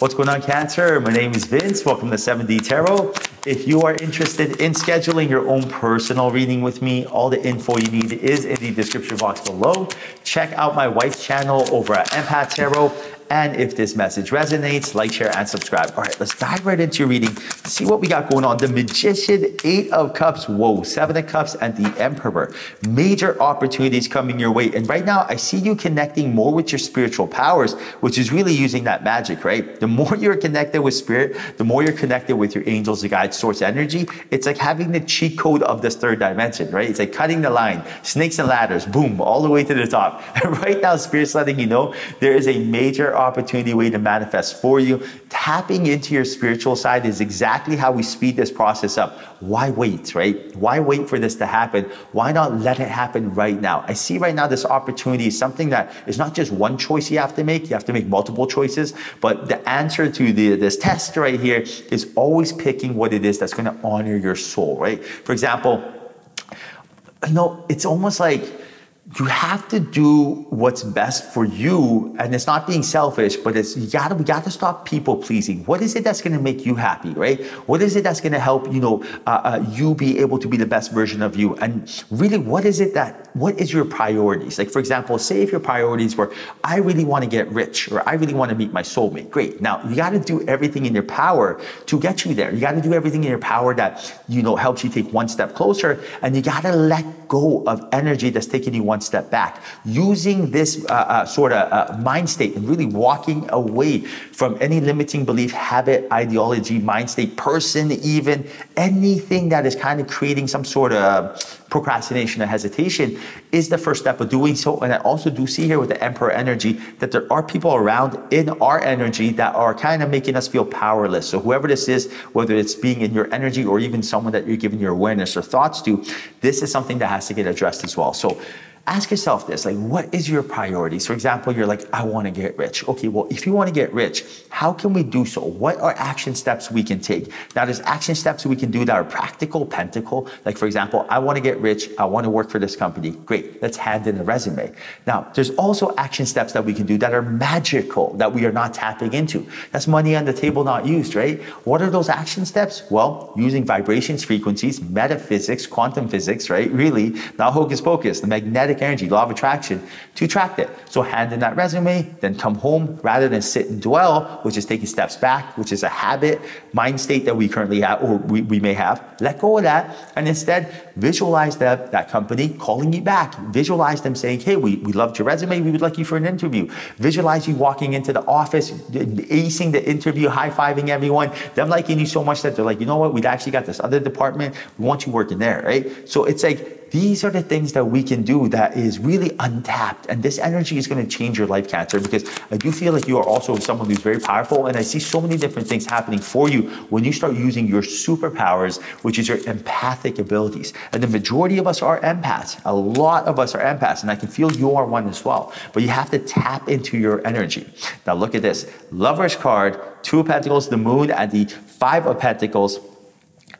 What's going on, Cancer? My name is Vince. Welcome to 7D Tarot. If you are interested in scheduling your own personal reading with me, all the info you need is in the description box below. Check out my wife's channel over at Empath Tarot and if this message resonates, like, share, and subscribe. All right, let's dive right into your reading. See what we got going on. The Magician, Eight of Cups, whoa, Seven of Cups, and the Emperor. Major opportunities coming your way. And right now, I see you connecting more with your spiritual powers, which is really using that magic, right? The more you're connected with spirit, the more you're connected with your angels, the guide, source energy. It's like having the cheat code of this third dimension, right? It's like cutting the line, snakes and ladders, boom, all the way to the top. And right now, spirit's letting you know there is a major opportunity way to manifest for you. Tapping into your spiritual side is exactly how we speed this process up. Why wait, right? Why wait for this to happen? Why not let it happen right now? I see right now this opportunity is something that is not just one choice you have to make, you have to make multiple choices. But the answer to the, this test right here is always picking what it is that's going to honor your soul, right? For example, you know, it's almost like you have to do what's best for you and it's not being selfish but it's you gotta we gotta stop people pleasing. What is it that's gonna make you happy right? What is it that's gonna help you know uh, uh, you be able to be the best version of you? And really what is it that what is your priorities? Like for example say if your priorities were i really want to get rich or i really want to meet my soulmate. Great. Now you got to do everything in your power to get you there. You got to do everything in your power that you know helps you take one step closer and you got to let go of energy that's taking you one one step back, using this uh, uh, sort of uh, mind state and really walking away from any limiting belief, habit, ideology, mind state, person, even anything that is kind of creating some sort of procrastination or hesitation is the first step of doing so. And I also do see here with the Emperor energy that there are people around in our energy that are kind of making us feel powerless. So whoever this is, whether it's being in your energy or even someone that you're giving your awareness or thoughts to, this is something that has to get addressed as well. So ask yourself this like what is your priorities for example you're like i want to get rich. Okay well if you want to get rich how can we do so? What are action steps we can take? Now there's action steps we can do that are practical pentacle like for example i want to get rich. I want to work for this company. Great let's hand in a resume. Now there's also action steps that we can do that are magical that we are not tapping into. That's money on the table not used right? What are those action steps? Well using vibrations frequencies metaphysics quantum physics right? Really not hocus pocus the magnetic magnetic energy, law of attraction, to attract it. So hand in that resume, then come home rather than sit and dwell, which is taking steps back, which is a habit, mind state that we currently have or we, we may have. Let go of that and instead visualize that, that company calling you back. Visualize them saying, hey, we, we loved your resume. We would like you for an interview. Visualize you walking into the office, acing the interview, high-fiving everyone, them liking you so much that they're like, you know what, we've actually got this other department. We want you working there, right? So it's like these are the things that we can do that is really untapped. And this energy is going to change your life, Cancer, because I do feel like you are also someone who's very powerful. And I see so many different things happening for you when you start using your superpowers, which is your empathic abilities. And the majority of us are empaths. A lot of us are empaths. And I can feel you are one as well. But you have to tap into your energy. Now look at this. Lover's card, Two of Pentacles, the Moon, and the Five of Pentacles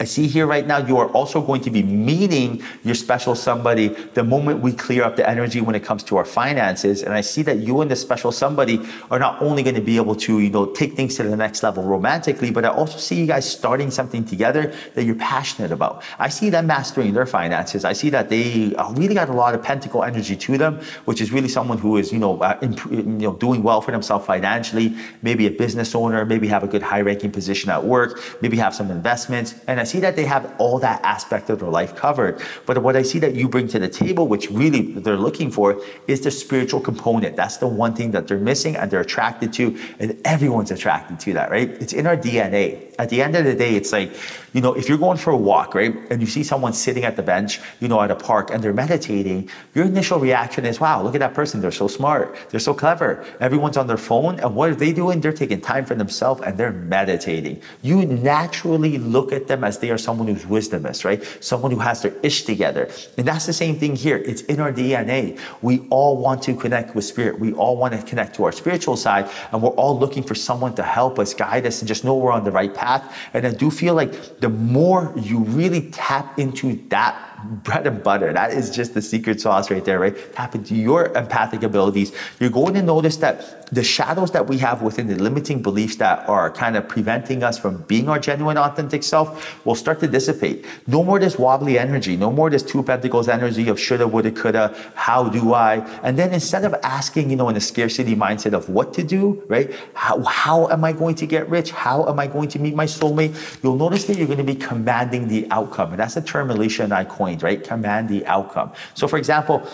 I see here right now, you are also going to be meeting your special somebody the moment we clear up the energy when it comes to our finances. And I see that you and the special somebody are not only going to be able to, you know, take things to the next level romantically, but I also see you guys starting something together that you're passionate about. I see them mastering their finances. I see that they uh, really got a lot of pentacle energy to them, which is really someone who is, you know, uh, you know, doing well for themselves financially, maybe a business owner, maybe have a good high ranking position at work, maybe have some investments. And I see that they have all that aspect of their life covered. But what I see that you bring to the table, which really they're looking for, is the spiritual component. That's the one thing that they're missing and they're attracted to. And everyone's attracted to that, right? It's in our DNA at the end of the day, it's like, you know, if you're going for a walk, right, and you see someone sitting at the bench, you know, at a park and they're meditating, your initial reaction is, wow, look at that person. They're so smart. They're so clever. Everyone's on their phone. And what are they doing? They're taking time for themselves and they're meditating. You naturally look at them as they are someone who's wisdomous, right? Someone who has their ish together. And that's the same thing here. It's in our DNA. We all want to connect with spirit. We all want to connect to our spiritual side. And we're all looking for someone to help us, guide us, and just know we're on the right path path. And I do feel like the more you really tap into that bread and butter. That is just the secret sauce right there, right? Tap into your empathic abilities. You're going to notice that the shadows that we have within the limiting beliefs that are kind of preventing us from being our genuine, authentic self will start to dissipate. No more this wobbly energy. No more this two pentacles energy of shoulda, woulda, coulda. How do I? And then instead of asking, you know, in a scarcity mindset of what to do, right? How, how am I going to get rich? How am I going to meet my soulmate? You'll notice that you're going to be commanding the outcome. And that's a term Alicia and I coined, right? Command the outcome. So for example,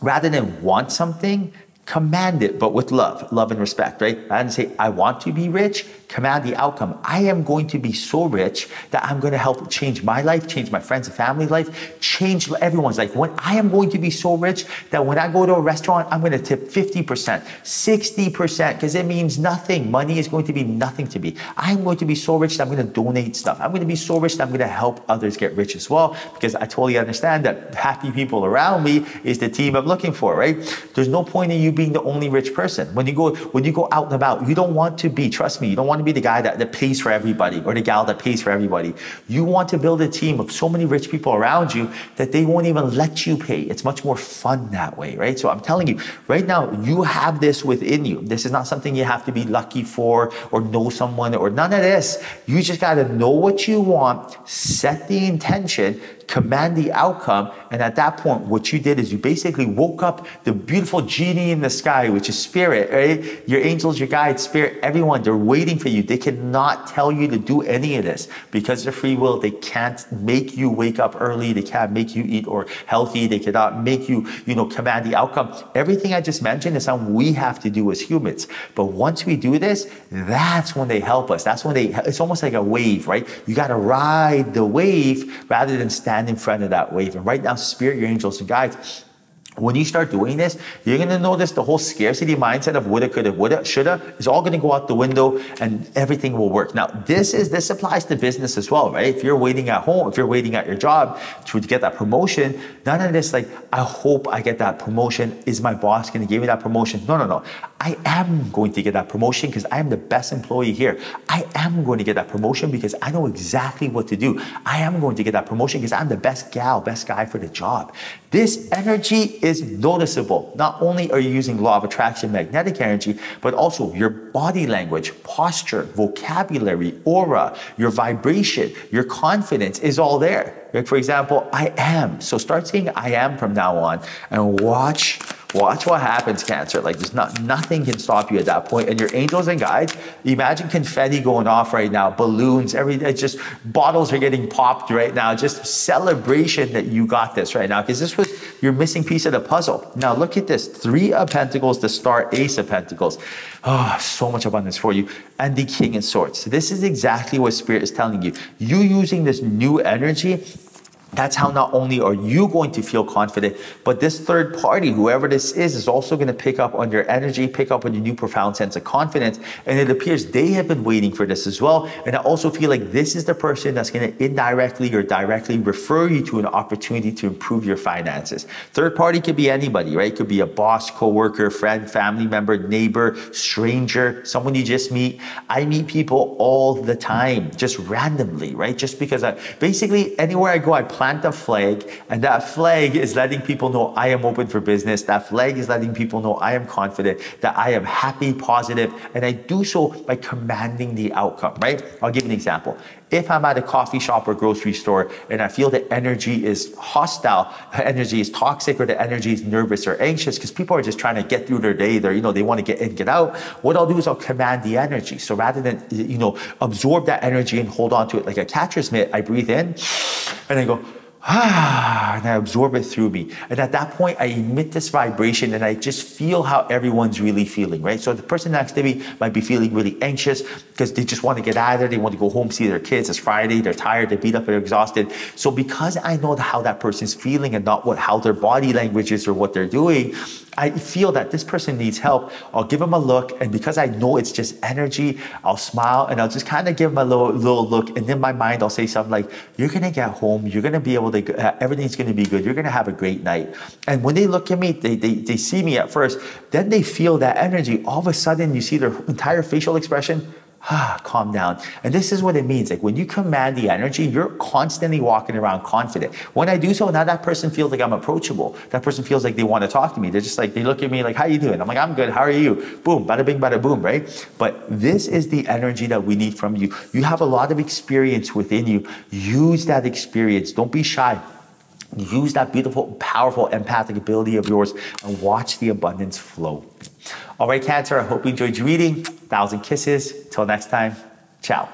rather than want something, command it, but with love, love and respect, right? I didn't say, I want to be rich, command the outcome. I am going to be so rich that I'm going to help change my life, change my friends and family life, change everyone's life. When I am going to be so rich that when I go to a restaurant, I'm going to tip 50%, 60%, because it means nothing. Money is going to be nothing to me. I'm going to be so rich that I'm going to donate stuff. I'm going to be so rich that I'm going to help others get rich as well, because I totally understand that happy people around me is the team I'm looking for, right? There's no point in you being the only rich person. When you go when you go out and about, you don't want to be, trust me, you don't want to be the guy that, that pays for everybody or the gal that pays for everybody. You want to build a team of so many rich people around you that they won't even let you pay. It's much more fun that way, right? So I'm telling you, right now, you have this within you. This is not something you have to be lucky for or know someone or none of this. You just got to know what you want, set the intention, command the outcome. And at that point, what you did is you basically woke up the beautiful genie in the sky, which is spirit, right? Your angels, your guides, spirit, everyone, they're waiting for you. They cannot tell you to do any of this because of free will. They can't make you wake up early. They can't make you eat or healthy. They cannot make you, you know, command the outcome. Everything I just mentioned is something we have to do as humans. But once we do this, that's when they help us. That's when they, it's almost like a wave, right? You got to ride the wave rather than stand stand in front of that wave and write down spirit, your angels and guides when you start doing this, you're gonna notice the whole scarcity mindset of woulda, coulda, woulda, shoulda is all gonna go out the window and everything will work. Now, this is this applies to business as well, right? If you're waiting at home, if you're waiting at your job to get that promotion, none of this like, I hope I get that promotion. Is my boss gonna give me that promotion? No, no, no. I am going to get that promotion because I am the best employee here. I am going to get that promotion because I know exactly what to do. I am going to get that promotion because I'm the best gal, best guy for the job. This energy is noticeable. Not only are you using law of attraction, magnetic energy, but also your body language, posture, vocabulary, aura, your vibration, your confidence is all there. Like for example, I am. So start saying I am from now on and watch Watch what happens, Cancer. Like there's not nothing can stop you at that point. And your angels and guides, imagine confetti going off right now, balloons, every just bottles are getting popped right now. Just celebration that you got this right now. Because this was your missing piece of the puzzle. Now look at this. Three of Pentacles to start Ace of Pentacles. Oh, so much abundance for you. And the King of Swords. This is exactly what Spirit is telling you. You using this new energy that's how not only are you going to feel confident, but this third party, whoever this is, is also going to pick up on your energy, pick up on your new profound sense of confidence. And it appears they have been waiting for this as well. And I also feel like this is the person that's going to indirectly or directly refer you to an opportunity to improve your finances. Third party could be anybody, right? It could be a boss, coworker, friend, family member, neighbor, stranger, someone you just meet. I meet people all the time, just randomly, right? Just because I basically anywhere I go, I plant a flag, and that flag is letting people know I am open for business. That flag is letting people know I am confident, that I am happy, positive, and I do so by commanding the outcome, right? I'll give an example. If I'm at a coffee shop or grocery store and I feel the energy is hostile, the energy is toxic, or the energy is nervous or anxious, because people are just trying to get through their day, they're, you know, they want to get in, get out. What I'll do is I'll command the energy. So rather than, you know, absorb that energy and hold on to it like a catcher's mitt, I breathe in and I go, ah, and I absorb it through me. And at that point, I emit this vibration and I just feel how everyone's really feeling, right? So the person next to me might be feeling really anxious because they just want to get out of there. They want to go home, see their kids. It's Friday. They're tired. They're beat up. They're exhausted. So because I know how that person's feeling and not what how their body language is or what they're doing, I feel that this person needs help, I'll give them a look. And because I know it's just energy, I'll smile and I'll just kind of give them a little, little look. And in my mind, I'll say something like, You're going to get home. You're going to be able to, everything's going to be good. You're going to have a great night. And when they look at me, they, they, they see me at first, then they feel that energy. All of a sudden, you see their entire facial expression ah, calm down. And this is what it means. Like when you command the energy, you're constantly walking around confident. When I do so, now that person feels like I'm approachable. That person feels like they want to talk to me. They're just like, they look at me like, how are you doing? I'm like, I'm good. How are you? Boom, bada bing, bada boom, right? But this is the energy that we need from you. You have a lot of experience within you. Use that experience. Don't be shy. Use that beautiful, powerful, empathic ability of yours and watch the abundance flow. All right, Cancer, I hope you enjoyed your reading. Thousand kisses. Till next time, ciao.